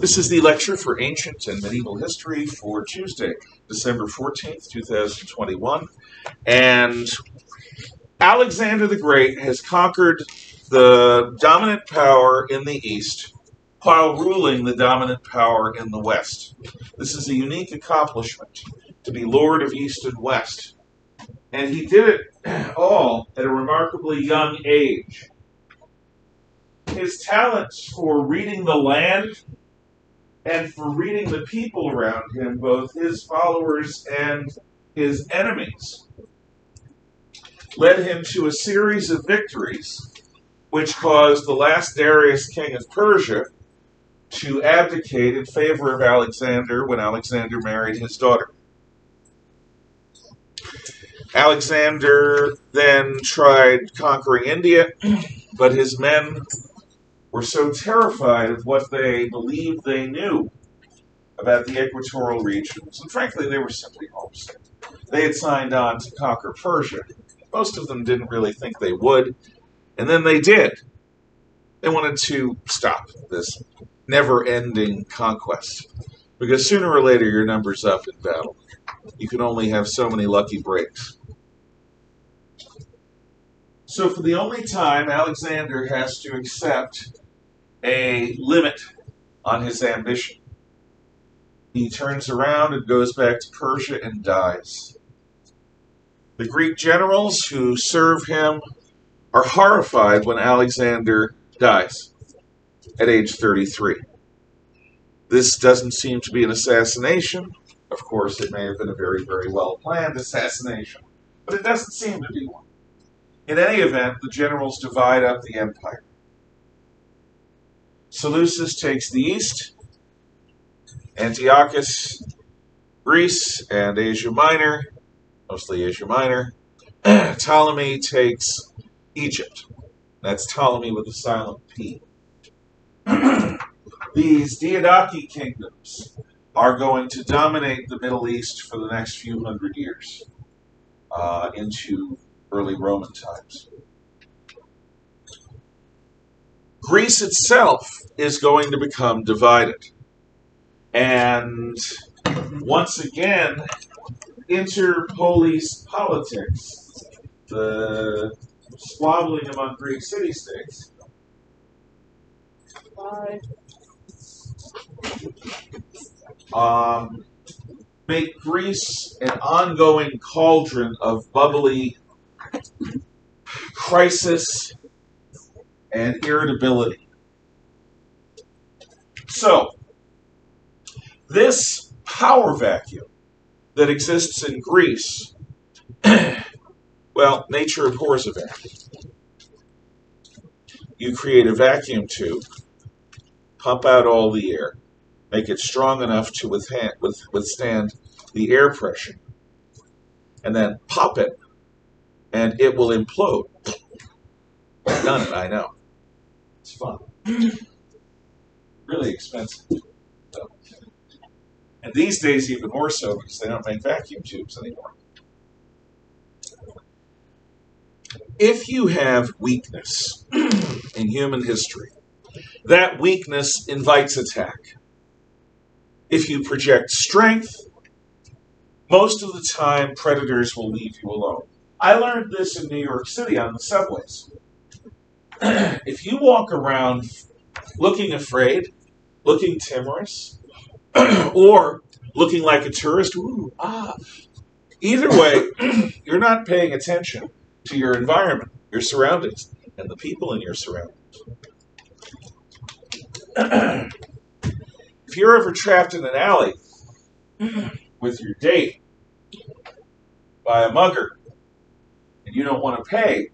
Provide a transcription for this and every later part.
This is the lecture for Ancient and Medieval History for Tuesday, December 14th, 2021. And Alexander the Great has conquered the dominant power in the East while ruling the dominant power in the West. This is a unique accomplishment to be Lord of East and West. And he did it all at a remarkably young age. His talents for reading the land and for reading the people around him, both his followers and his enemies, led him to a series of victories which caused the last Darius king of Persia to abdicate in favor of Alexander when Alexander married his daughter. Alexander then tried conquering India, but his men were so terrified of what they believed they knew about the equatorial regions, and frankly, they were simply homesick. They had signed on to conquer Persia. Most of them didn't really think they would, and then they did. They wanted to stop this never ending conquest because sooner or later your number's up in battle. You can only have so many lucky breaks. So, for the only time, Alexander has to accept a limit on his ambition. He turns around and goes back to Persia and dies. The Greek generals who serve him are horrified when Alexander dies at age 33. This doesn't seem to be an assassination. Of course, it may have been a very, very well planned assassination, but it doesn't seem to be one. In any event, the generals divide up the empire. Seleucus takes the east, Antiochus, Greece, and Asia Minor, mostly Asia Minor. Ptolemy takes Egypt. That's Ptolemy with a silent P. These Diadochi kingdoms are going to dominate the Middle East for the next few hundred years uh, into early Roman times. Greece itself is going to become divided. And once again, interpolis politics, the squabbling among Greek city states, um, make Greece an ongoing cauldron of bubbly crisis and irritability. So, this power vacuum that exists in Greece, well, nature abhors a vacuum. You create a vacuum tube, pump out all the air, make it strong enough to withstand the air pressure, and then pop it, and it will implode. Done it, I know. It's fun. really expensive. So. And these days, even more so because they don't make vacuum tubes anymore. If you have weakness in human history, that weakness invites attack. If you project strength, most of the time predators will leave you alone. I learned this in New York City on the subways. if you walk around looking afraid, looking timorous, or looking like a tourist, ooh, ah, either way, you're not paying attention to your environment, your surroundings, and the people in your surroundings. if you're ever trapped in an alley with your date by a mugger and you don't want to pay,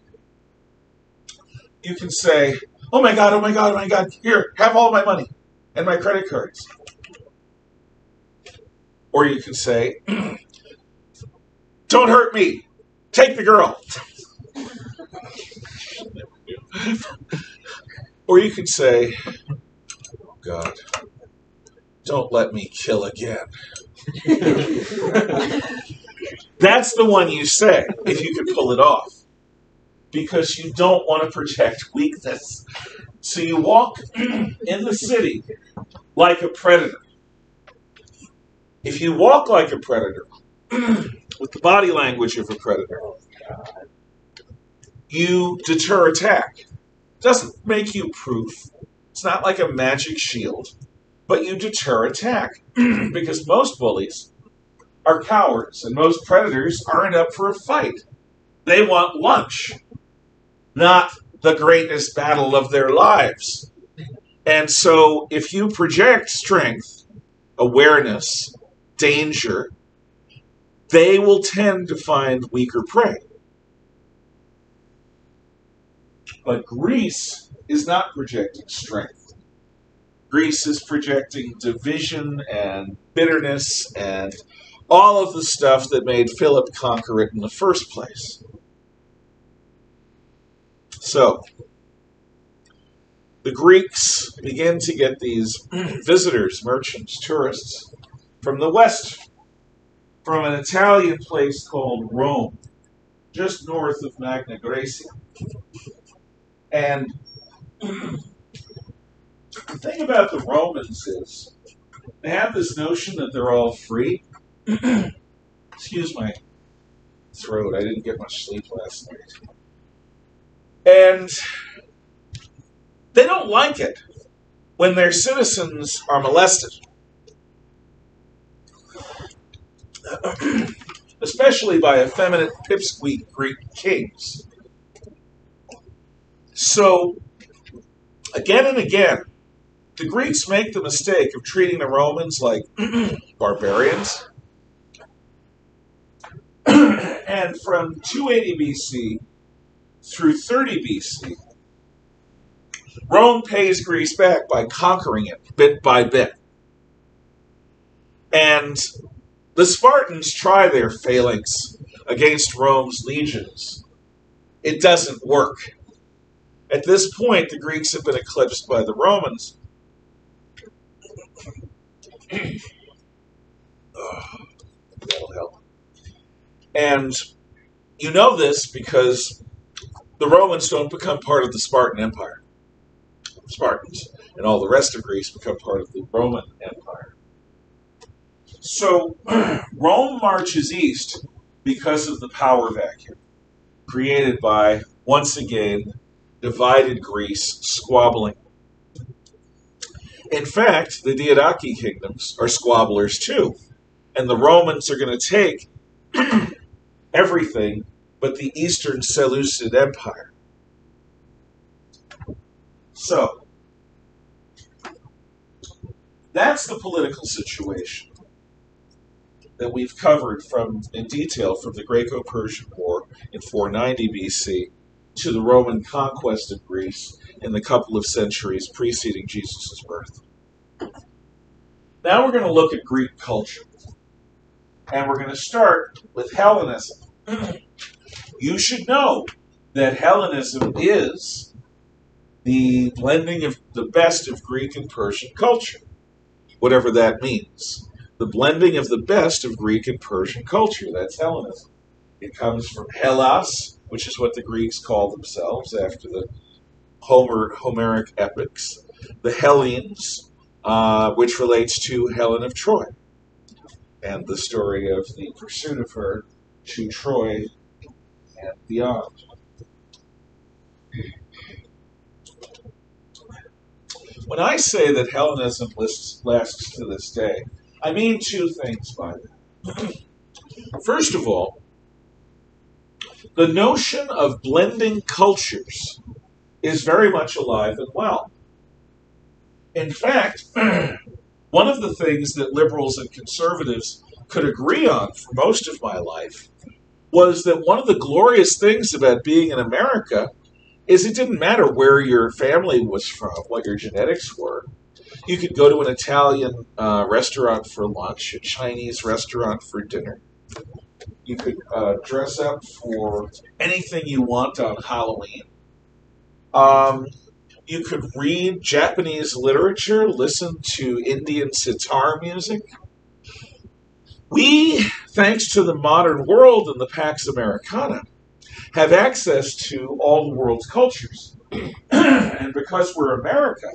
you can say, oh my God, oh my God, oh my God, here, have all my money and my credit cards. Or you can say, don't hurt me, take the girl. or you can say, oh God, don't let me kill again. That's the one you say if you can pull it off because you don't want to project weakness. So you walk in the city like a predator. If you walk like a predator, with the body language of a predator, you deter attack. Doesn't make you proof. It's not like a magic shield, but you deter attack because most bullies are cowards and most predators aren't up for a fight. They want lunch, not the greatest battle of their lives. And so if you project strength, awareness, danger, they will tend to find weaker prey. But Greece is not projecting strength. Greece is projecting division and bitterness and all of the stuff that made Philip conquer it in the first place. So, the Greeks begin to get these visitors, merchants, tourists from the west, from an Italian place called Rome, just north of Magna Graecia. And the thing about the Romans is they have this notion that they're all free. Excuse my throat, I didn't get much sleep last night. And they don't like it when their citizens are molested. Especially by effeminate pipsqueak Greek kings. So, again and again, the Greeks make the mistake of treating the Romans like barbarians. and from 280 BC through 30 BC, Rome pays Greece back by conquering it bit by bit. And the Spartans try their phalanx against Rome's legions. It doesn't work. At this point, the Greeks have been eclipsed by the Romans. oh, that'll help. And you know this because the Romans don't become part of the Spartan Empire. Spartans and all the rest of Greece become part of the Roman Empire. So Rome marches east because of the power vacuum created by, once again, divided Greece squabbling. In fact, the Diadochi kingdoms are squabblers too, and the Romans are going to take everything but the Eastern Seleucid Empire. So, that's the political situation that we've covered from in detail from the Greco-Persian War in 490 BC to the Roman conquest of Greece in the couple of centuries preceding Jesus' birth. Now we're going to look at Greek culture. And we're going to start with Hellenism. You should know that Hellenism is the blending of the best of Greek and Persian culture, whatever that means. The blending of the best of Greek and Persian culture, that's Hellenism. It comes from Hellas, which is what the Greeks call themselves after the Homer, Homeric epics, the Hellenes, uh, which relates to Helen of Troy, and the story of the pursuit of her to Troy and beyond. When I say that Hellenism lasts to this day, I mean two things by that. First of all, the notion of blending cultures is very much alive and well. In fact, one of the things that liberals and conservatives could agree on for most of my life was that one of the glorious things about being in America is it didn't matter where your family was from, what your genetics were. You could go to an Italian uh, restaurant for lunch, a Chinese restaurant for dinner. You could uh, dress up for anything you want on Halloween. Um, you could read Japanese literature, listen to Indian sitar music. We, thanks to the modern world and the Pax Americana, have access to all the world's cultures. and because we're America,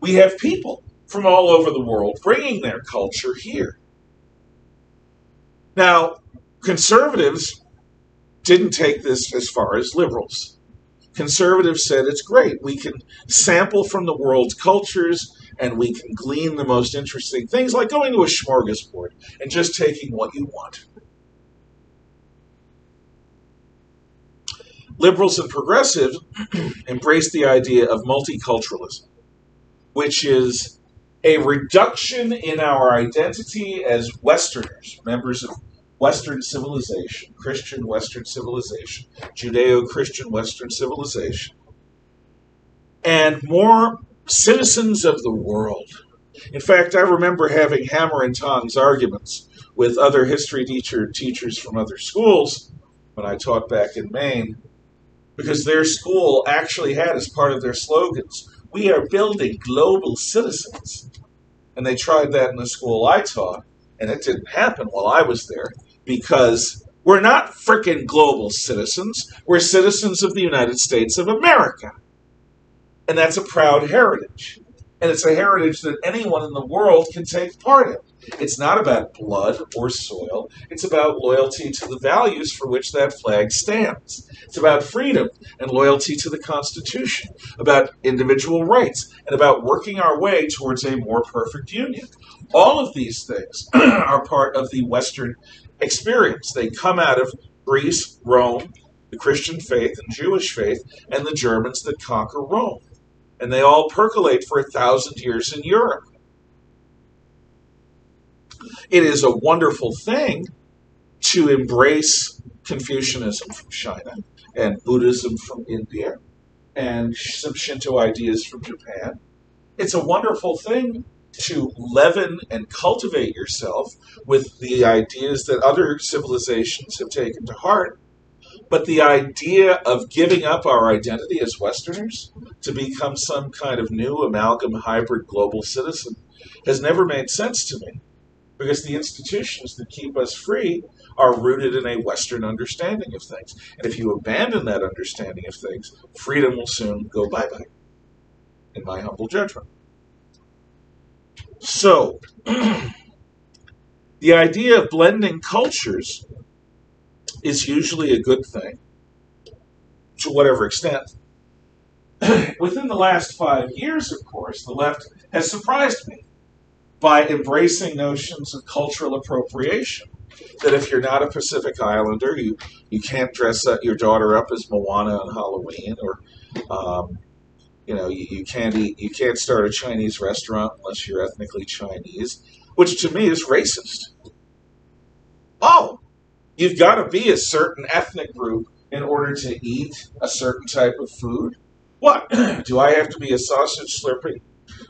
we have people from all over the world bringing their culture here. Now, conservatives didn't take this as far as liberals. Conservatives said it's great. We can sample from the world's cultures and we can glean the most interesting things, like going to a smorgasbord and just taking what you want. Liberals and progressives embrace the idea of multiculturalism, which is a reduction in our identity as Westerners, members of Western civilization, Christian Western civilization, Judeo Christian Western civilization, and more citizens of the world. In fact, I remember having hammer and tongs arguments with other history teacher teachers from other schools when I taught back in Maine, because their school actually had as part of their slogans, "We are building global citizens," and they tried that in the school I taught, and it didn't happen while I was there because we're not frickin' global citizens. We're citizens of the United States of America. And that's a proud heritage. And it's a heritage that anyone in the world can take part in. It's not about blood or soil. It's about loyalty to the values for which that flag stands. It's about freedom and loyalty to the Constitution, about individual rights, and about working our way towards a more perfect union. All of these things are part of the Western experience. They come out of Greece, Rome, the Christian faith and Jewish faith, and the Germans that conquer Rome and they all percolate for a thousand years in Europe. It is a wonderful thing to embrace Confucianism from China and Buddhism from India and some Shinto ideas from Japan. It's a wonderful thing to leaven and cultivate yourself with the ideas that other civilizations have taken to heart but the idea of giving up our identity as Westerners to become some kind of new amalgam hybrid global citizen has never made sense to me because the institutions that keep us free are rooted in a Western understanding of things. And if you abandon that understanding of things, freedom will soon go bye bye, in my humble judgment. So, the idea of blending cultures is usually a good thing to whatever extent. Within the last five years, of course, the left has surprised me by embracing notions of cultural appropriation. That if you're not a Pacific Islander, you, you can't dress up your daughter up as Moana on Halloween, or um, you know you, you can't eat you can't start a Chinese restaurant unless you're ethnically Chinese, which to me is racist. You've got to be a certain ethnic group in order to eat a certain type of food. What? Do I have to be a sausage slurping,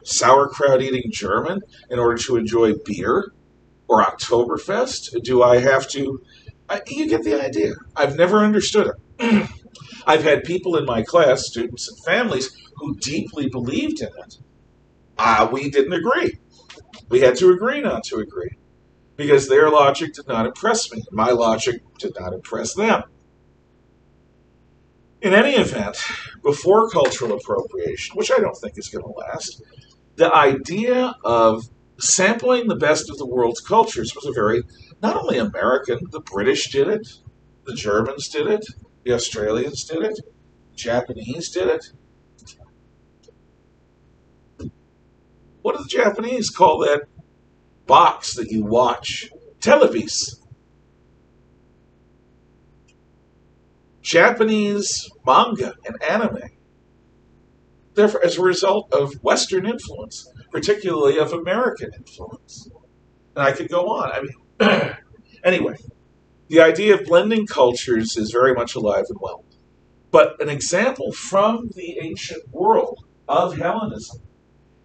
sauerkraut eating German in order to enjoy beer or Oktoberfest? Do I have to? I, you get the idea. I've never understood it. I've had people in my class, students and families, who deeply believed in it. Uh, we didn't agree. We had to agree not to agree because their logic did not impress me. My logic did not impress them. In any event, before cultural appropriation, which I don't think is going to last, the idea of sampling the best of the world's cultures was a very, not only American, the British did it, the Germans did it, the Australians did it, the Japanese did it. What do the Japanese call that box that you watch televis. Japanese manga and anime. Therefore, as a result of Western influence, particularly of American influence. And I could go on. I mean, anyway, the idea of blending cultures is very much alive and well. But an example from the ancient world of Hellenism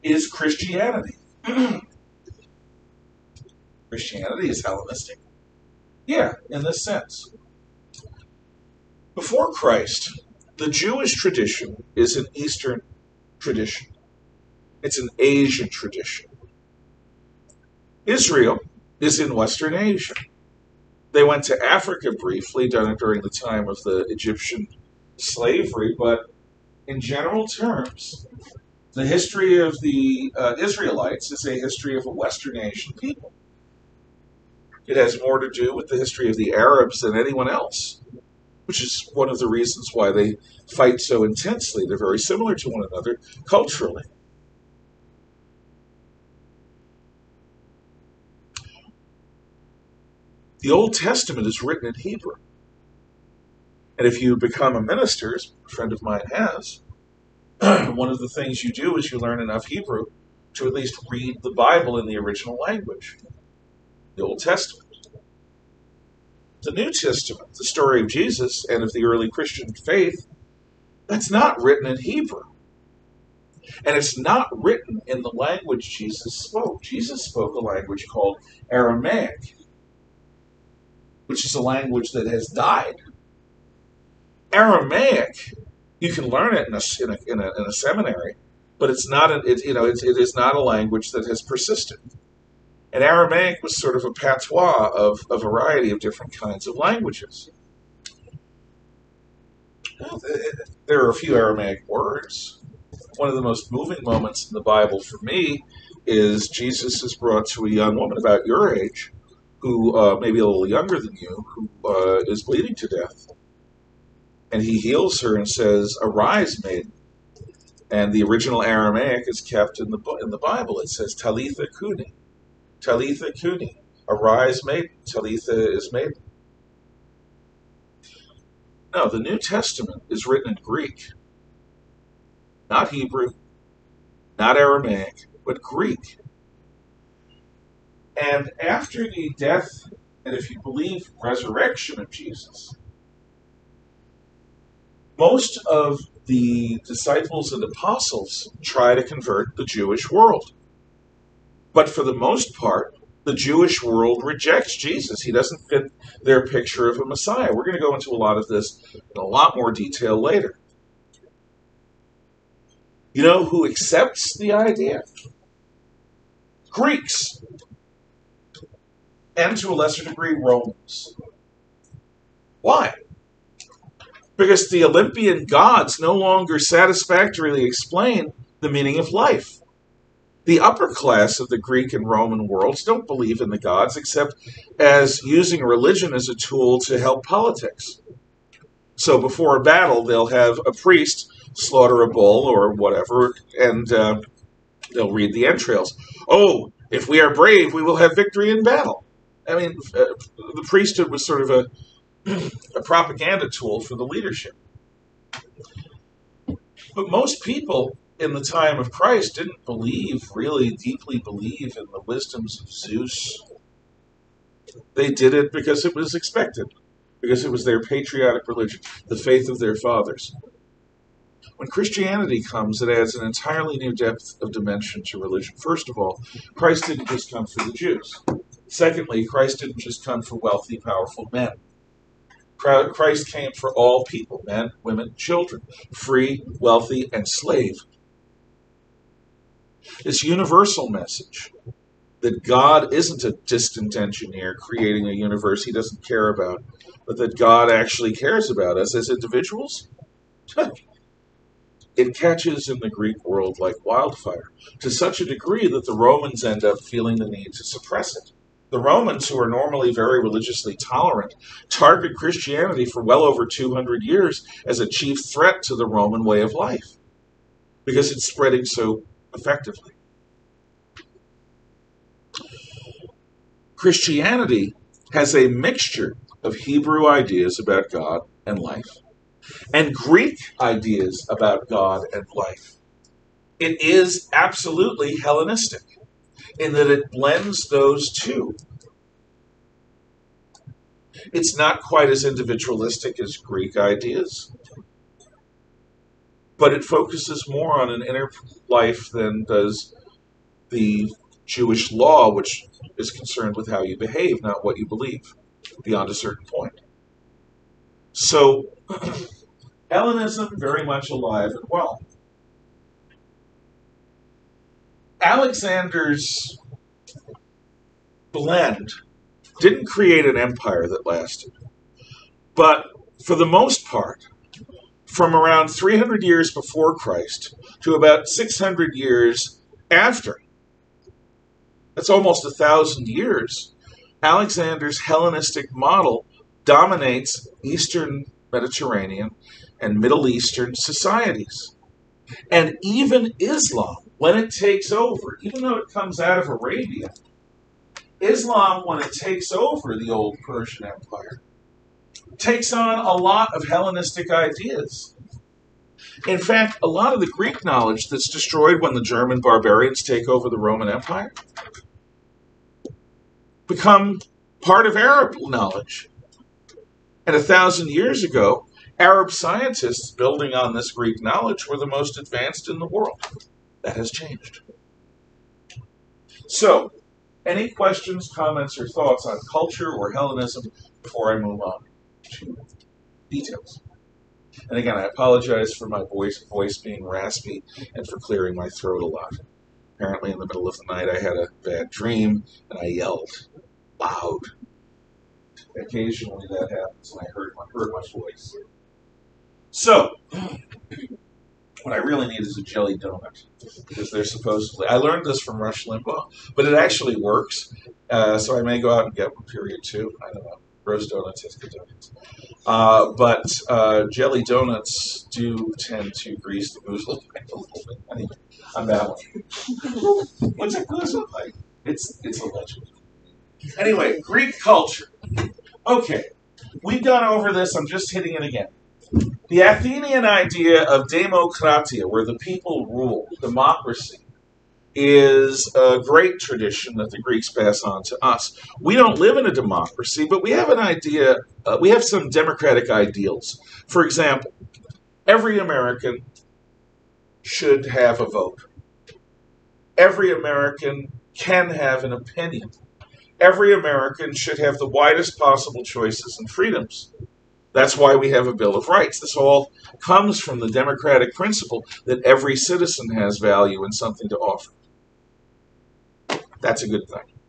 is Christianity. Christianity is Hellenistic? Yeah, in this sense. Before Christ, the Jewish tradition is an Eastern tradition. It's an Asian tradition. Israel is in Western Asia. They went to Africa briefly during the time of the Egyptian slavery, but in general terms, The history of the uh, Israelites is a history of a Western Asian people. It has more to do with the history of the Arabs than anyone else, which is one of the reasons why they fight so intensely. They're very similar to one another culturally. The Old Testament is written in Hebrew. And if you become a minister, as a friend of mine has, one of the things you do is you learn enough Hebrew to at least read the Bible in the original language, the Old Testament. The New Testament, the story of Jesus and of the early Christian faith, that's not written in Hebrew. And it's not written in the language Jesus spoke. Jesus spoke a language called Aramaic, which is a language that has died. Aramaic, you can learn it in a, in a, in a, in a seminary, but it's not a, it, you know it, it is not a language that has persisted. And Aramaic was sort of a patois of a variety of different kinds of languages. Well, there are a few Aramaic words. One of the most moving moments in the Bible for me is Jesus is brought to a young woman about your age, who uh, maybe a little younger than you, who uh, is bleeding to death. And he heals her and says, Arise, maiden. And the original Aramaic is kept in the, in the Bible. It says, Talitha Cumi. Talitha Cumi. Arise, maiden. Talitha is maiden. Now, the New Testament is written in Greek, not Hebrew, not Aramaic, but Greek. And after the death, and if you believe resurrection of Jesus, most of the disciples and apostles try to convert the Jewish world. But for the most part, the Jewish world rejects Jesus. He doesn't fit their picture of a Messiah. We're going to go into a lot of this in a lot more detail later. You know who accepts the idea? Greeks. And to a lesser degree, Romans. Why? Because the Olympian gods no longer satisfactorily explain the meaning of life. The upper class of the Greek and Roman worlds don't believe in the gods except as using religion as a tool to help politics. So before a battle, they'll have a priest slaughter a bull or whatever, and uh, they'll read the entrails. Oh, if we are brave, we will have victory in battle. I mean, uh, the priesthood was sort of a, a propaganda tool for the leadership. But most people in the time of Christ didn't believe, really deeply believe in the wisdoms of Zeus. They did it because it was expected, because it was their patriotic religion, the faith of their fathers. When Christianity comes, it adds an entirely new depth of dimension to religion. First of all, Christ didn't just come for the Jews. Secondly, Christ didn't just come for wealthy, powerful men. Christ came for all people men, women, children, free, wealthy, and slave this universal message that God isn't a distant engineer creating a universe he doesn't care about, but that God actually cares about us as individuals. it catches in the Greek world like wildfire, to such a degree that the Romans end up feeling the need to suppress it. The Romans, who are normally very religiously tolerant, target Christianity for well over 200 years as a chief threat to the Roman way of life because it's spreading so effectively. Christianity has a mixture of Hebrew ideas about God and life and Greek ideas about God and life. It is absolutely Hellenistic in that it blends those two. It's not quite as individualistic as Greek ideas but it focuses more on an inner life than does the Jewish law, which is concerned with how you behave, not what you believe, beyond a certain point. So, Hellenism very much alive and well. Alexander's blend didn't create an empire that lasted, but for the most part, from around 300 years before Christ to about 600 years after. That's almost a thousand years. Alexander's Hellenistic model dominates Eastern Mediterranean and Middle Eastern societies. And even Islam, when it takes over, even though it comes out of Arabia, Islam, when it takes over the old Persian Empire, takes on a lot of Hellenistic ideas. In fact, a lot of the Greek knowledge that's destroyed when the German barbarians take over the Roman Empire become part of Arab knowledge. And a thousand years ago, Arab scientists building on this Greek knowledge were the most advanced in the world. That has changed. So, any questions, comments, or thoughts on culture or Hellenism before I move on details? And again, I apologize for my voice, voice being raspy and for clearing my throat a lot. Apparently, in the middle of the night, I had a bad dream and I yelled loud. Occasionally, that happens, and I heard my, heard my voice. So, what I really need is a jelly donut because they're supposedly. I learned this from Rush Limbaugh, but it actually works. Uh, so I may go out and get one. Period two. I don't know. Rose donuts, good donuts. Uh, but uh, jelly donuts do tend to grease the goose a little bit. Anyway, I'm. What's a goose look like? It's it's a legend. Anyway, Greek culture. Okay, we've gone over this. I'm just hitting it again. The Athenian idea of democratia, where the people rule, democracy, is a great tradition that the Greeks pass on to us. We don't live in a democracy, but we have an idea, uh, we have some democratic ideals. For example, every American should have a vote. Every American can have an opinion. Every American should have the widest possible choices and freedoms. That's why we have a Bill of Rights. This all comes from the democratic principle that every citizen has value and something to offer. That's a good thing.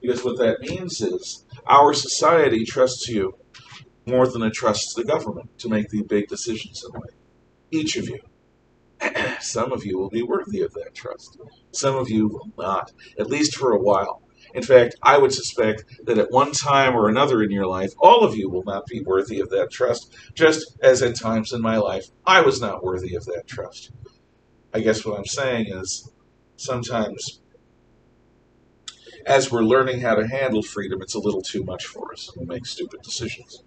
Because what that means is our society trusts you more than it trusts the government to make the big decisions in life. Each of you. Some of you will be worthy of that trust. Some of you will not, at least for a while. In fact, I would suspect that at one time or another in your life, all of you will not be worthy of that trust, just as at times in my life, I was not worthy of that trust. I guess what I'm saying is sometimes as we're learning how to handle freedom, it's a little too much for us and we make stupid decisions.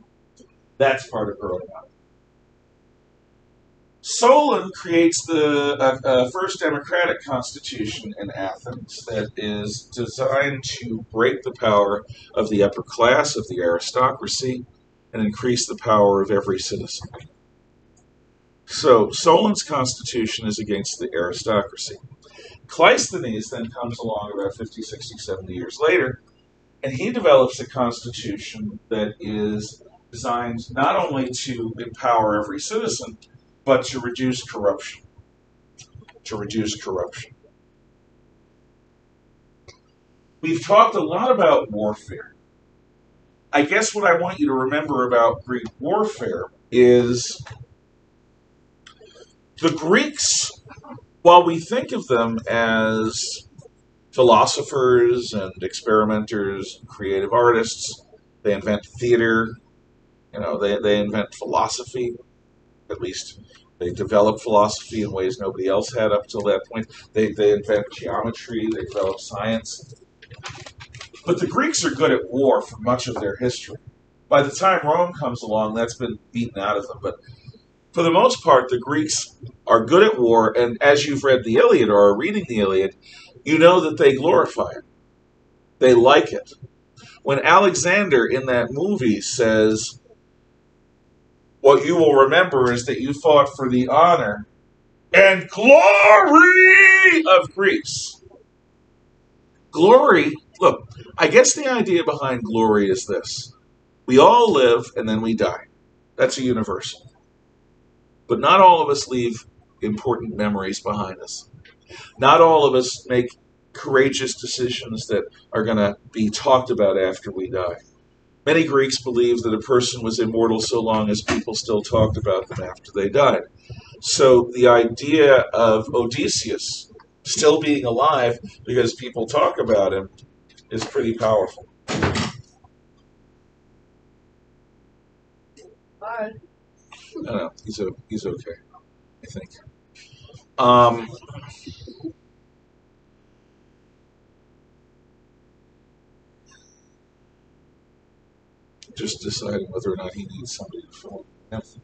That's part of growing up. Solon creates the uh, uh, first democratic constitution in Athens that is designed to break the power of the upper class, of the aristocracy, and increase the power of every citizen. So Solon's constitution is against the aristocracy. Cleisthenes then comes along about 50, 60, 70 years later, and he develops a constitution that is designed not only to empower every citizen, but to reduce corruption. To reduce corruption. We've talked a lot about warfare. I guess what I want you to remember about Greek warfare is the Greeks, while we think of them as philosophers and experimenters, and creative artists, they invent theater, you know, they, they invent philosophy, at least they develop philosophy in ways nobody else had up till that point. They, they invent geometry, they develop science. But the Greeks are good at war for much of their history. By the time Rome comes along, that's been beaten out of them. But for the most part, the Greeks are good at war, and as you've read the Iliad or are reading the Iliad, you know that they glorify it. They like it. When Alexander in that movie says, what you will remember is that you fought for the honor and glory of Greece. Glory, look, I guess the idea behind glory is this we all live and then we die. That's a universal. But not all of us leave important memories behind us. Not all of us make courageous decisions that are going to be talked about after we die. Many Greeks believed that a person was immortal so long as people still talked about them after they died. So the idea of Odysseus still being alive because people talk about him is pretty powerful. Bye. I don't know. He's o- he's okay. I think. Um, just deciding whether or not he needs somebody to fill so.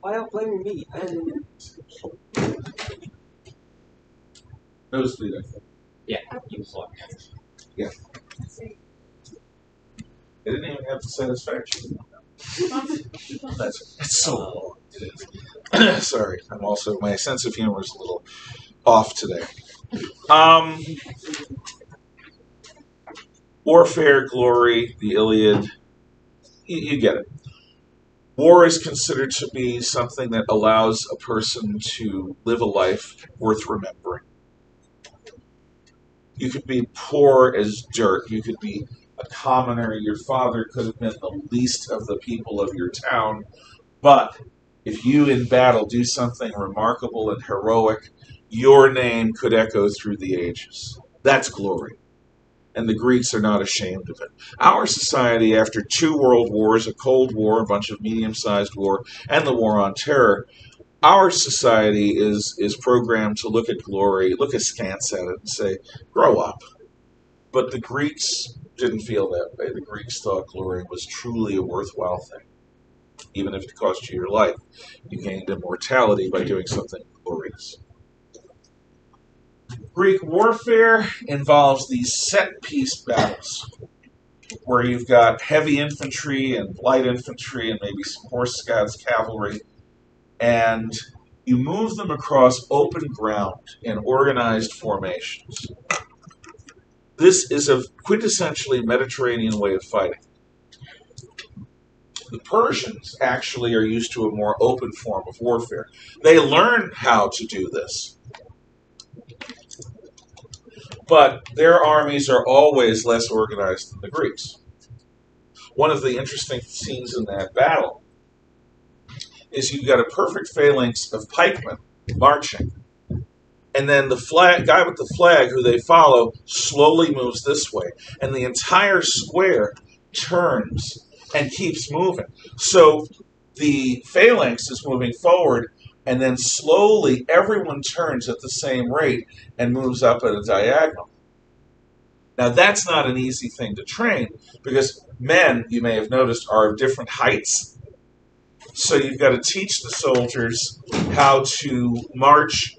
Why don't blame me? I didn't. Nosebleed, I think. Yeah, you suck. They didn't even have the satisfaction. That's it's so long. Sorry, I'm also my sense of humor is a little off today. Um, warfare, glory, the Iliad. You, you get it. War is considered to be something that allows a person to live a life worth remembering. You could be poor as dirt. You could be a commoner. Your father could have been the least of the people of your town. But if you in battle do something remarkable and heroic, your name could echo through the ages. That's glory. And the Greeks are not ashamed of it. Our society, after two world wars, a Cold War, a bunch of medium sized war, and the War on Terror, our society is, is programmed to look at glory, look askance at it, and say, grow up. But the Greeks didn't feel that way. The Greeks thought glory was truly a worthwhile thing. Even if it cost you your life, you gained immortality by doing something glorious. Greek warfare involves these set piece battles where you've got heavy infantry and light infantry and maybe some horse scouts, cavalry, and you move them across open ground in organized formations. This is a quintessentially Mediterranean way of fighting. The Persians actually are used to a more open form of warfare. They learn how to do this. But their armies are always less organized than the Greeks. One of the interesting scenes in that battle is you've got a perfect phalanx of pikemen marching. And then the flag guy with the flag who they follow slowly moves this way. And the entire square turns and keeps moving. So the phalanx is moving forward, and then slowly everyone turns at the same rate and moves up at a diagonal. Now, that's not an easy thing to train because men, you may have noticed, are of different heights. So you've got to teach the soldiers how to march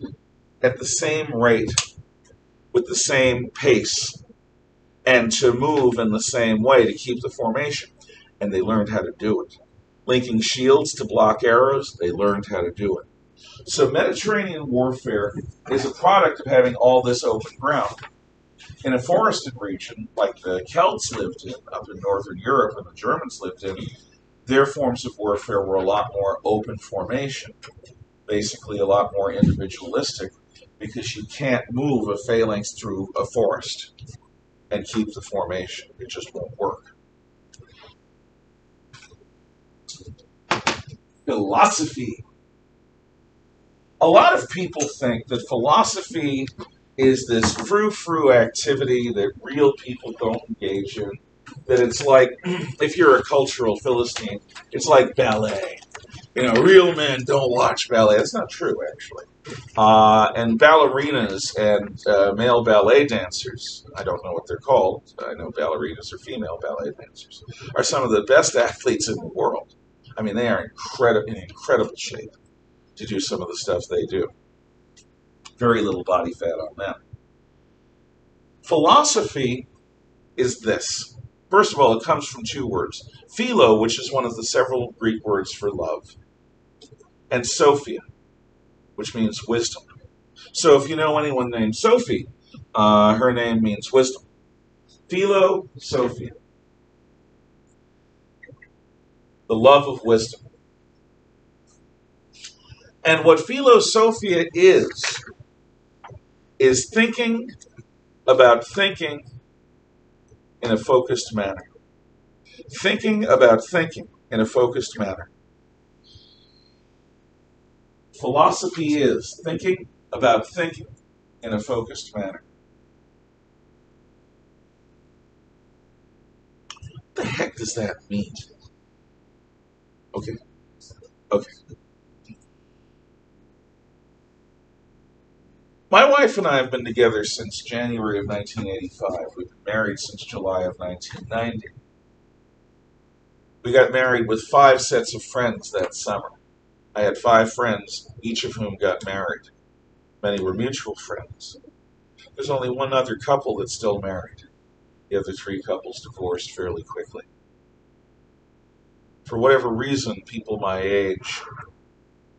at the same rate with the same pace and to move in the same way to keep the formation. And they learned how to do it. Linking shields to block arrows, they learned how to do it. So Mediterranean warfare is a product of having all this open ground. In a forested region, like the Celts lived in up in northern Europe and the Germans lived in, their forms of warfare were a lot more open formation, basically a lot more individualistic, because you can't move a phalanx through a forest and keep the formation. It just won't work. Philosophy. A lot of people think that philosophy is this frou-frou activity that real people don't engage in. That it's like, if you're a cultural Philistine, it's like ballet. You know, real men don't watch ballet. That's not true, actually. Uh, and ballerinas and uh, male ballet dancers, I don't know what they're called, I know ballerinas are female ballet dancers, are some of the best athletes in the world. I mean, they are incredible, in incredible shape to do some of the stuff they do. Very little body fat on them. Philosophy is this. First of all, it comes from two words philo, which is one of the several Greek words for love, and Sophia, which means wisdom. So if you know anyone named Sophie, uh, her name means wisdom. Philo, Sophia. The love of wisdom. And what Philosophia is, is thinking about thinking in a focused manner. Thinking about thinking in a focused manner. Philosophy is thinking about thinking in a focused manner. What the heck does that mean? Okay. Okay. My wife and I have been together since January of 1985. We've been married since July of 1990. We got married with five sets of friends that summer. I had five friends, each of whom got married. Many were mutual friends. There's only one other couple that's still married. The other three couples divorced fairly quickly. For whatever reason, people my age,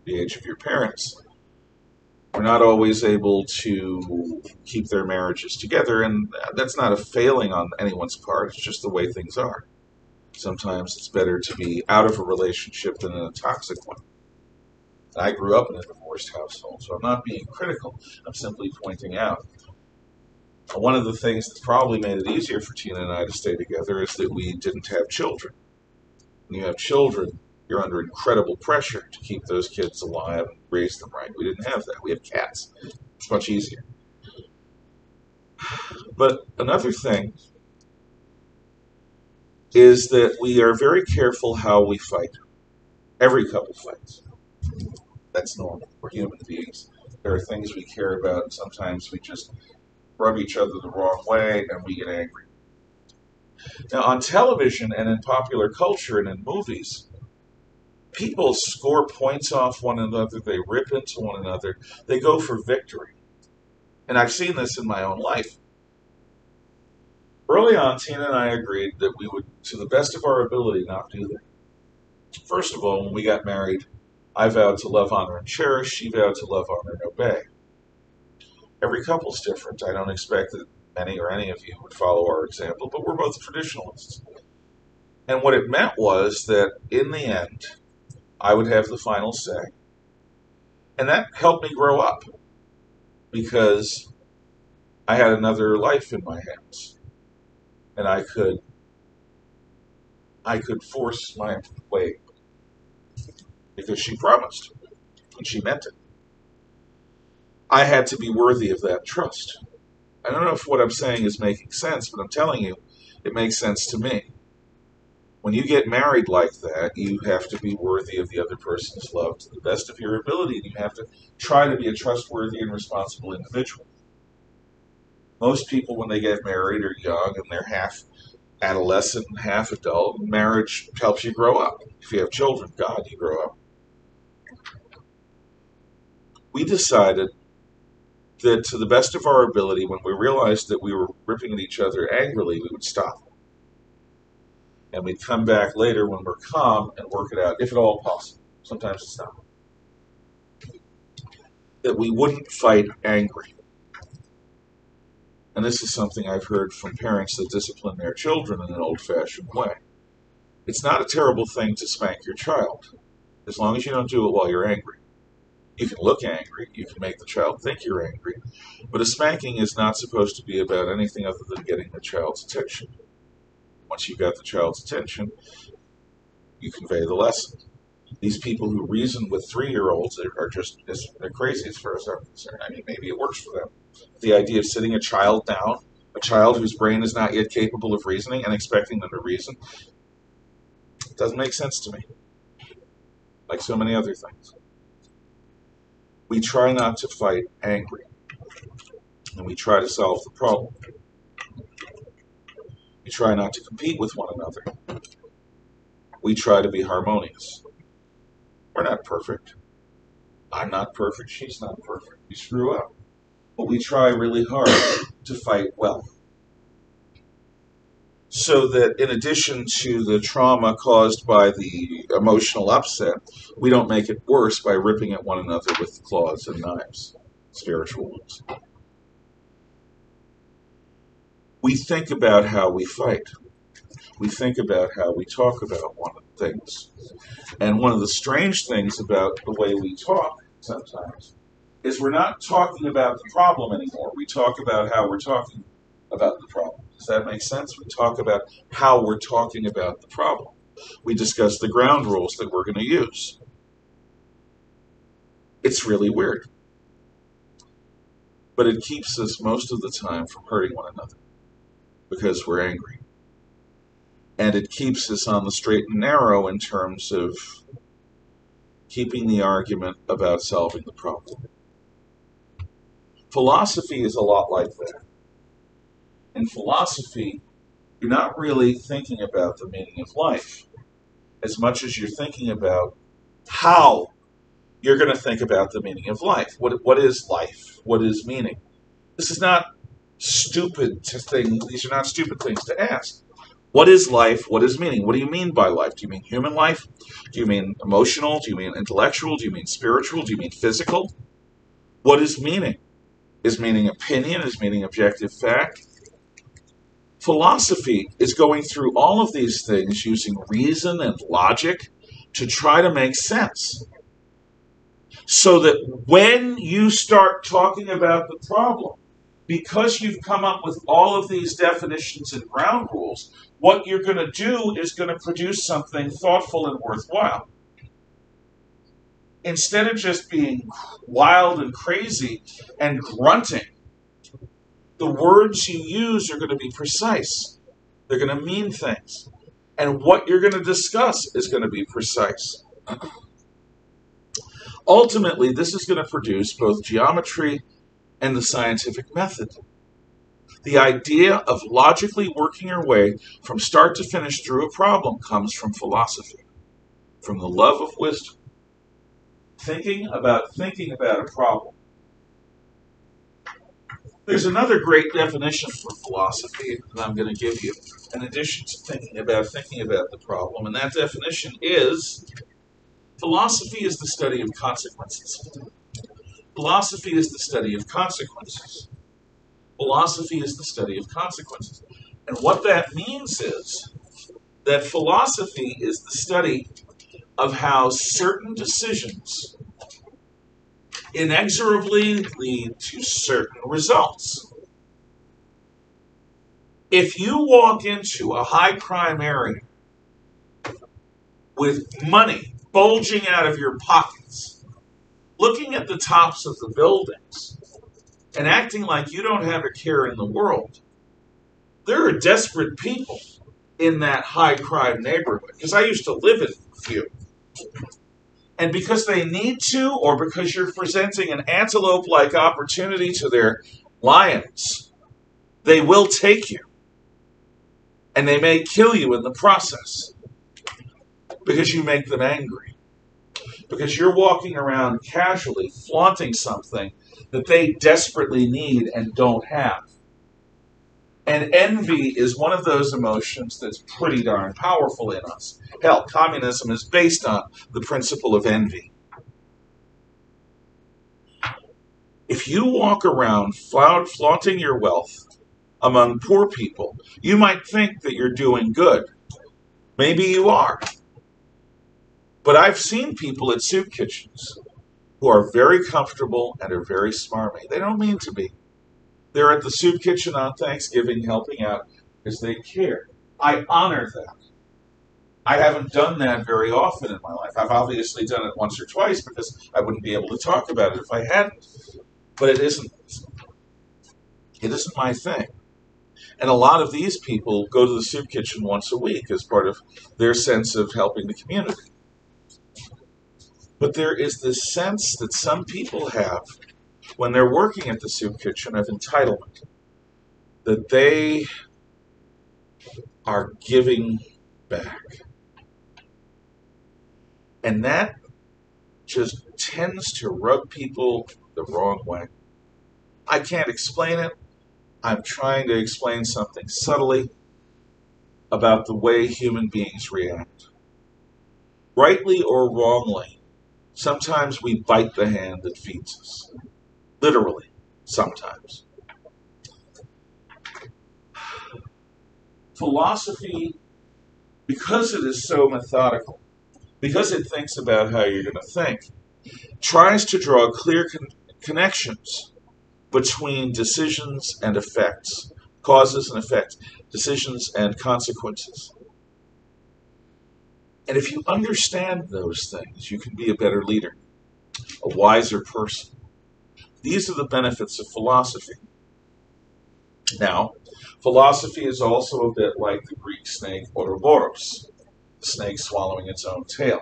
the age of your parents, are not always able to keep their marriages together, and that's not a failing on anyone's part. It's just the way things are. Sometimes it's better to be out of a relationship than in a toxic one. I grew up in a divorced household, so I'm not being critical. I'm simply pointing out. One of the things that probably made it easier for Tina and I to stay together is that we didn't have children. When you have children, you're under incredible pressure to keep those kids alive and raise them right. We didn't have that. We had cats. It's much easier. But another thing is that we are very careful how we fight. Every couple fights. That's normal. We're human beings. There are things we care about, and sometimes we just rub each other the wrong way and we get angry. Now, on television and in popular culture and in movies, people score points off one another, they rip into one another, they go for victory. And I've seen this in my own life. Early on, Tina and I agreed that we would, to the best of our ability, not do that. First of all, when we got married, I vowed to love, honor, and cherish. She vowed to love, honor, and obey. Every couple's different. I don't expect that many or any of you would follow our example, but we're both traditionalists. And what it meant was that in the end, I would have the final say. And that helped me grow up because I had another life in my hands. And I could I could force my way because she promised and she meant it. I had to be worthy of that trust. I don't know if what I'm saying is making sense, but I'm telling you, it makes sense to me. When you get married like that, you have to be worthy of the other person's love to the best of your ability, and you have to try to be a trustworthy and responsible individual. Most people, when they get married, are young and they're half adolescent and half adult. Marriage helps you grow up. If you have children, God, you grow up. We decided that to the best of our ability, when we realized that we were ripping at each other angrily, we would stop. And we'd come back later when we're calm and work it out, if at all possible. Sometimes it's not. That we wouldn't fight angry. And this is something I've heard from parents that discipline their children in an old fashioned way. It's not a terrible thing to spank your child, as long as you don't do it while you're angry. You can look angry, you can make the child think you're angry, but a spanking is not supposed to be about anything other than getting the child's attention. Once you've got the child's attention, you convey the lesson. These people who reason with three-year-olds are just they're crazy as far as I'm concerned. I mean, maybe it works for them. The idea of sitting a child down, a child whose brain is not yet capable of reasoning, and expecting them to reason, doesn't make sense to me. Like so many other things. We try not to fight angry, and we try to solve the problem. We try not to compete with one another. We try to be harmonious. We're not perfect. I'm not perfect. She's not perfect. We screw up. But we try really hard to fight well. So that in addition to the trauma caused by the emotional upset, we don't make it worse by ripping at one another with claws and knives, spiritual wounds. We think about how we fight. We think about how we talk about one of the things. And one of the strange things about the way we talk sometimes is we're not talking about the problem anymore. We talk about how we're talking about the problem. Does that make sense? We talk about how we're talking about the problem. We discuss the ground rules that we're going to use. It's really weird. But it keeps us most of the time from hurting one another because we're angry. And it keeps us on the straight and narrow in terms of keeping the argument about solving the problem. Philosophy is a lot like that. In philosophy, you're not really thinking about the meaning of life as much as you're thinking about how you're going to think about the meaning of life. What, what is life? What is meaning? This is not stupid to think. These are not stupid things to ask. What is life? What is meaning? What do you mean by life? Do you mean human life? Do you mean emotional? Do you mean intellectual? Do you mean spiritual? Do you mean physical? What is meaning? Is meaning opinion? Is meaning objective fact? Philosophy is going through all of these things using reason and logic to try to make sense. So that when you start talking about the problem, because you've come up with all of these definitions and ground rules, what you're going to do is going to produce something thoughtful and worthwhile. Instead of just being wild and crazy and grunting, the words you use are going to be precise. They're going to mean things. And what you're going to discuss is going to be precise. Ultimately, this is going to produce both geometry and the scientific method. The idea of logically working your way from start to finish through a problem comes from philosophy, from the love of wisdom. Thinking about thinking about a problem. There's another great definition for philosophy that I'm going to give you, in addition to thinking about thinking about the problem, and that definition is philosophy is the study of consequences. Philosophy is the study of consequences. Philosophy is the study of consequences. And what that means is that philosophy is the study of how certain decisions inexorably lead to certain results. If you walk into a high crime area with money bulging out of your pockets, looking at the tops of the buildings, and acting like you don't have a care in the world, there are desperate people in that high crime neighborhood. Because I used to live in a few. And because they need to, or because you're presenting an antelope like opportunity to their lions, they will take you. And they may kill you in the process because you make them angry. Because you're walking around casually flaunting something that they desperately need and don't have. And envy is one of those emotions that's pretty darn powerful in us. Hell, communism is based on the principle of envy. If you walk around flaunting your wealth among poor people, you might think that you're doing good. Maybe you are. But I've seen people at soup kitchens who are very comfortable and are very smarmy. They don't mean to be. They're at the soup kitchen on Thanksgiving helping out because they care. I honor that. I haven't done that very often in my life. I've obviously done it once or twice because I wouldn't be able to talk about it if I hadn't. But it isn't it isn't my thing. And a lot of these people go to the soup kitchen once a week as part of their sense of helping the community. But there is this sense that some people have when they're working at the soup kitchen of entitlement, that they are giving back. And that just tends to rub people the wrong way. I can't explain it. I'm trying to explain something subtly about the way human beings react. Rightly or wrongly, sometimes we bite the hand that feeds us. Literally, sometimes. Philosophy, because it is so methodical, because it thinks about how you're going to think, tries to draw clear con- connections between decisions and effects, causes and effects, decisions and consequences. And if you understand those things, you can be a better leader, a wiser person. These are the benefits of philosophy. Now, philosophy is also a bit like the Greek snake Ouroboros, the snake swallowing its own tail.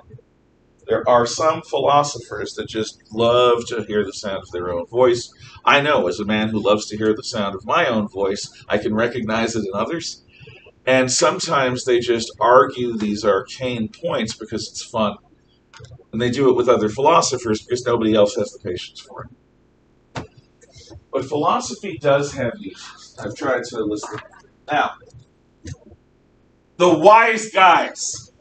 There are some philosophers that just love to hear the sound of their own voice. I know, as a man who loves to hear the sound of my own voice, I can recognize it in others. And sometimes they just argue these arcane points because it's fun. And they do it with other philosophers because nobody else has the patience for it. But philosophy does have uses. I've tried to list them. Now, the wise guys.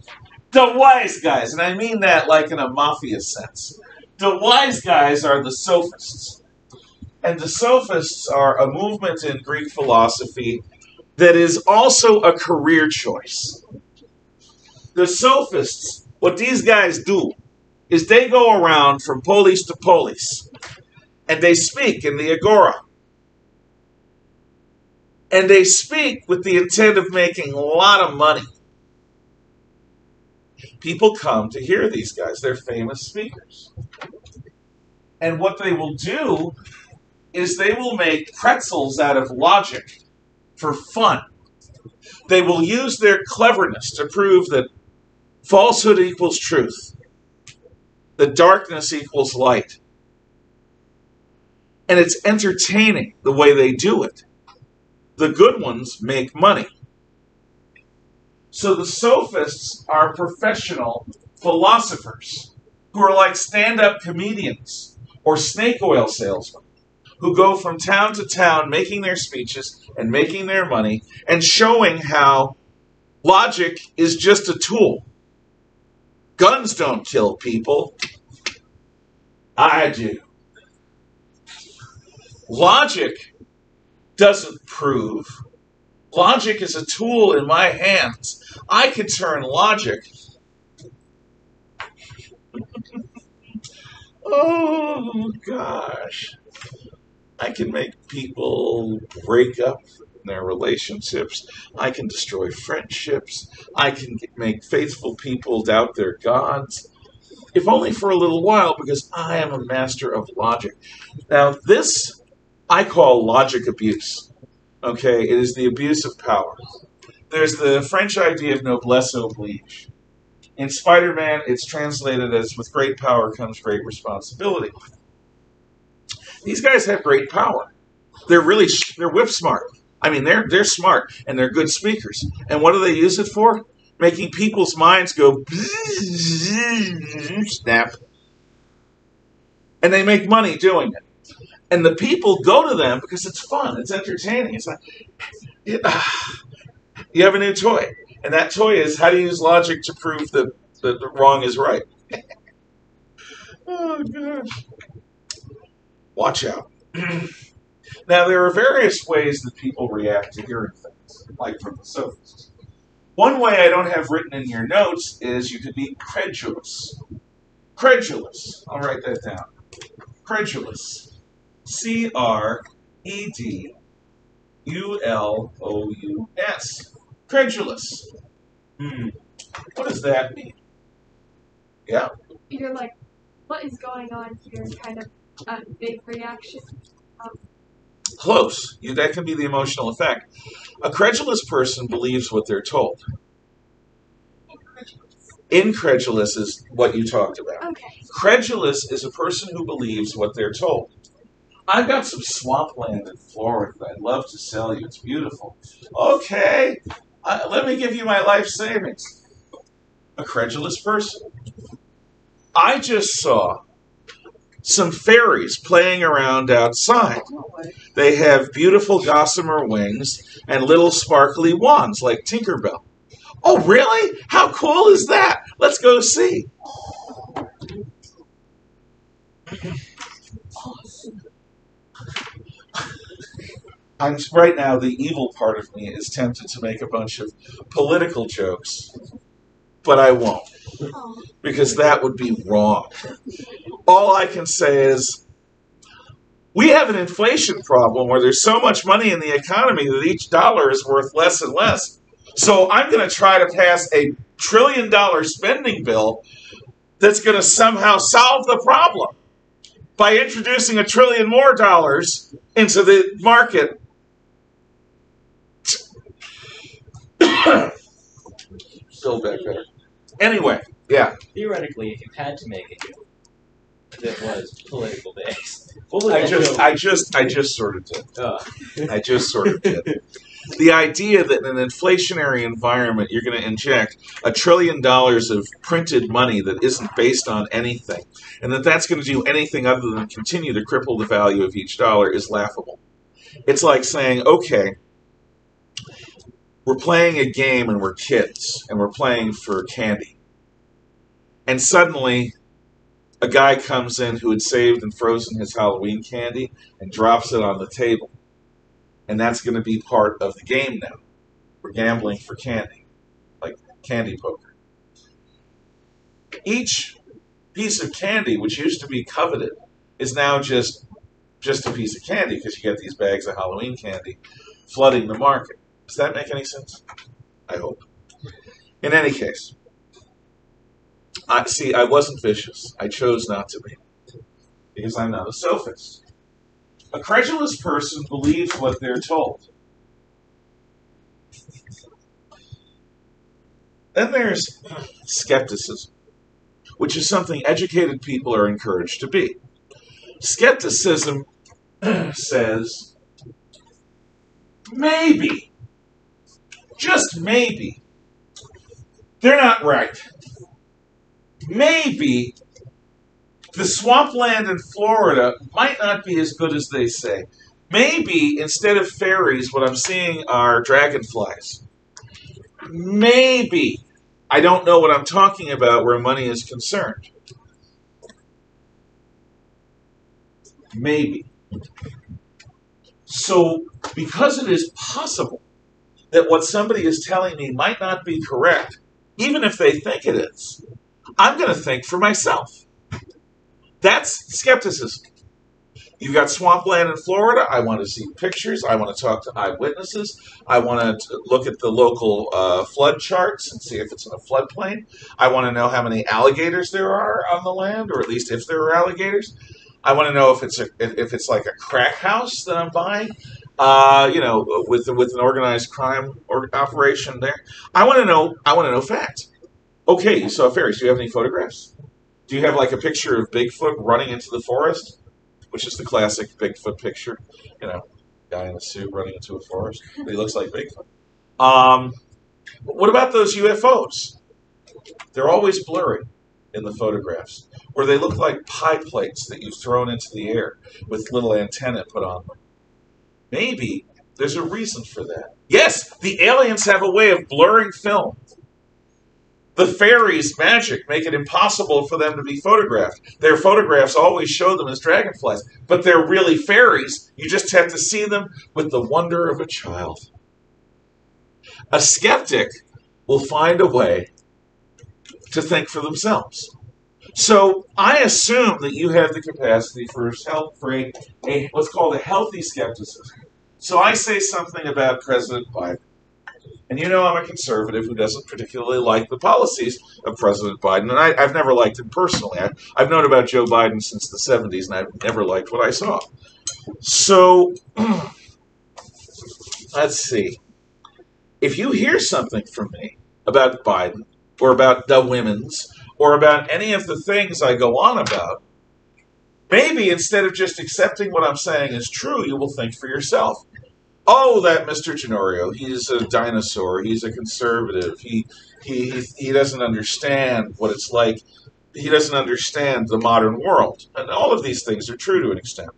The wise guys. And I mean that like in a mafia sense. The wise guys are the sophists. And the sophists are a movement in Greek philosophy that is also a career choice. The sophists, what these guys do is they go around from polis to polis and they speak in the agora. And they speak with the intent of making a lot of money. People come to hear these guys. They're famous speakers. And what they will do is they will make pretzels out of logic for fun. They will use their cleverness to prove that falsehood equals truth, that darkness equals light. And it's entertaining the way they do it. The good ones make money. So the sophists are professional philosophers who are like stand up comedians or snake oil salesmen who go from town to town making their speeches and making their money and showing how logic is just a tool. Guns don't kill people. I do. Logic doesn't prove. Logic is a tool in my hands. I can turn logic. oh, gosh. I can make people break up their relationships. I can destroy friendships. I can make faithful people doubt their gods. If only for a little while, because I am a master of logic. Now, this I call logic abuse. Okay, it is the abuse of power. There's the French idea of noblesse oblige. In Spider Man, it's translated as with great power comes great responsibility. These guys have great power. They're really they're whip smart. I mean, they're they're smart and they're good speakers. And what do they use it for? Making people's minds go snap. And they make money doing it. And the people go to them because it's fun, it's entertaining. It's like you have a new toy. And that toy is how to use logic to prove that, that the wrong is right. oh gosh. Watch out. now, there are various ways that people react to hearing things, like from the sophists. One way I don't have written in your notes is you could be credulous. Credulous. I'll write that down. Credulous. C R E D U L O U S. Credulous. Hmm. What does that mean? Yeah. You're like, what is going on here? Kind of a big reaction. Um, Close. You, that can be the emotional effect. A credulous person believes what they're told. Incredulous is what you talked about. okay. Credulous is a person who believes what they're told. I've got some swampland in Florida that I'd love to sell you. It's beautiful. Okay, uh, let me give you my life savings. A credulous person. I just saw some fairies playing around outside. They have beautiful gossamer wings and little sparkly wands like Tinkerbell. Oh, really? How cool is that? Let's go see. I'm right now. The evil part of me is tempted to make a bunch of political jokes, but I won't because that would be wrong. All I can say is, We have an inflation problem where there's so much money in the economy that each dollar is worth less and less. So I'm going to try to pass a trillion dollar spending bill that's going to somehow solve the problem by introducing a trillion more dollars into the market. Still back better. Anyway, yeah. Theoretically, if you had to make a joke that was political based, what would I that just, joke I just, I just sort of did. Uh, I just sort of did. The idea that in an inflationary environment you're going to inject a trillion dollars of printed money that isn't based on anything, and that that's going to do anything other than continue to cripple the value of each dollar is laughable. It's like saying, okay, we're playing a game and we're kids and we're playing for candy. And suddenly a guy comes in who had saved and frozen his Halloween candy and drops it on the table and that's going to be part of the game now. We're gambling for candy, like candy poker. Each piece of candy, which used to be coveted, is now just just a piece of candy because you get these bags of Halloween candy flooding the market. Does that make any sense? I hope. In any case, I see. I wasn't vicious. I chose not to be because I'm not a sophist. A credulous person believes what they're told. Then there's skepticism, which is something educated people are encouraged to be. Skepticism says, maybe, just maybe, they're not right. Maybe the swampland in Florida might not be as good as they say. Maybe instead of fairies, what I'm seeing are dragonflies. Maybe. I don't know what I'm talking about where money is concerned. Maybe. So, because it is possible that what somebody is telling me might not be correct, even if they think it is, I'm going to think for myself. That's skepticism. You've got swampland in Florida. I want to see pictures. I want to talk to eyewitnesses. I want to look at the local uh, flood charts and see if it's in a floodplain. I want to know how many alligators there are on the land, or at least if there are alligators. I want to know if it's a if, if it's like a crack house that I'm buying. Uh, you know, with with an organized crime or operation there. I want to know. I want to know facts. Okay, you saw fairies. Do you have any photographs? Do you have like a picture of Bigfoot running into the forest, which is the classic Bigfoot picture? You know, guy in a suit running into a forest. He looks like Bigfoot. Um, what about those UFOs? They're always blurry in the photographs, or they look like pie plates that you've thrown into the air with little antenna put on them. Maybe there's a reason for that. Yes, the aliens have a way of blurring film. The fairies' magic make it impossible for them to be photographed. Their photographs always show them as dragonflies, but they're really fairies. You just have to see them with the wonder of a child. A skeptic will find a way to think for themselves. So I assume that you have the capacity for health for a, a what's called a healthy skepticism. So I say something about President Biden. And you know I'm a conservative who doesn't particularly like the policies of President Biden, and I, have never liked him personally. I, I've known about Joe Biden since the 70s, and I've never liked what I saw. So, let's see. If you hear something from me about Biden, or about the women's, or about any of the things I go on about, maybe instead of just accepting what I'm saying is true, you will think for yourself oh, that Mr. Ginorio, he's a dinosaur. He's a conservative. He, he, he doesn't understand what it's like. He doesn't understand the modern world. And all of these things are true to an extent.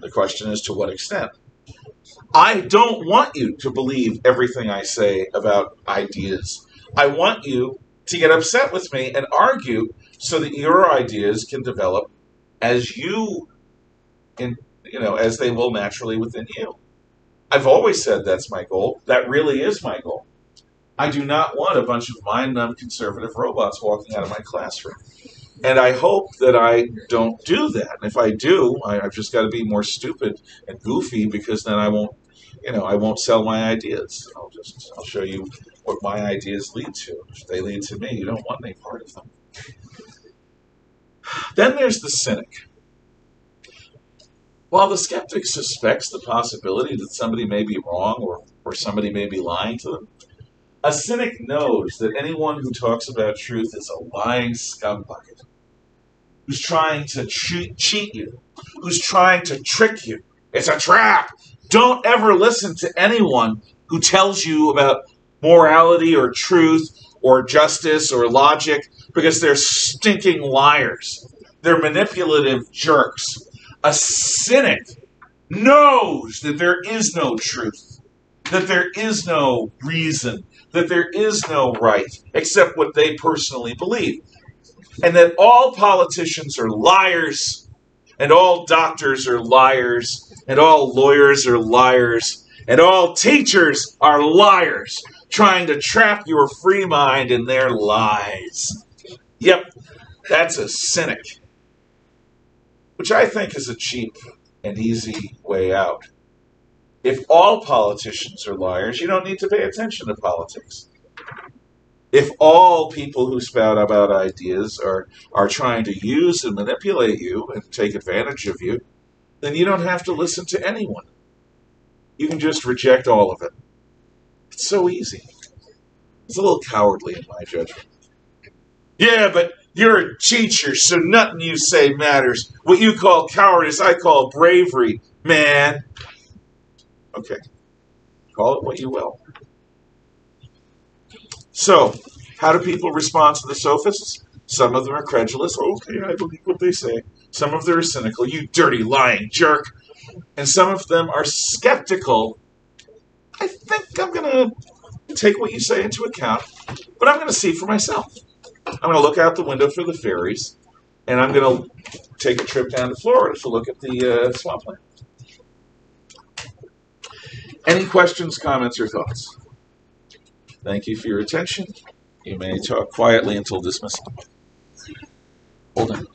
The question is to what extent. I don't want you to believe everything I say about ideas. I want you to get upset with me and argue so that your ideas can develop as you in you know as they will naturally within you. I've always said that's my goal. That really is my goal. I do not want a bunch of mind numb conservative robots walking out of my classroom. And I hope that I don't do that. And if I do, I, I've just got to be more stupid and goofy because then I won't, you know, I won't sell my ideas. I'll just, I'll show you what my ideas lead to. If they lead to me, you don't want any part of them. Then there's the cynic. While the skeptic suspects the possibility that somebody may be wrong or, or somebody may be lying to them, a cynic knows that anyone who talks about truth is a lying scumbucket who's trying to cheat, cheat you, who's trying to trick you. It's a trap. Don't ever listen to anyone who tells you about morality or truth or justice or logic because they're stinking liars. They're manipulative jerks. A cynic knows that there is no truth, that there is no reason, that there is no right except what they personally believe, and that all politicians are liars, and all doctors are liars, and all lawyers are liars, and all teachers are liars, trying to trap your free mind in their lies. Yep, that's a cynic, which I think is a cheap and easy way out. If all politicians are liars, you don't need to pay attention to politics. If all people who spout about ideas are, are trying to use and manipulate you and take advantage of you, then you don't have to listen to anyone. You can just reject all of it. It's so easy. It's a little cowardly in my judgment. Yeah, but you're a teacher, so nothing you say matters. What you call cowardice, I call bravery, man. Okay. Call it what you will. So, how do people respond to the sophists? Some of them are credulous. Okay, I believe what they say. Some of them are cynical. You dirty, lying jerk. And some of them are skeptical. I think I'm going to take what you say into account, but I'm going to see for myself. I'm going to look out the window for the fairies, and I'm going to take a trip down to Florida to look at the uh, swampland. Any questions, comments, or thoughts? Thank you for your attention. You may talk quietly until dismissal. Hold on.